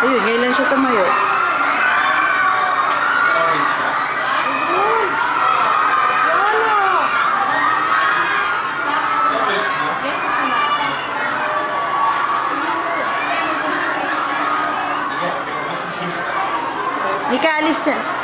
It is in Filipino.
Ayun, ngayon lang siya tumayo. Orange siya. Alis na.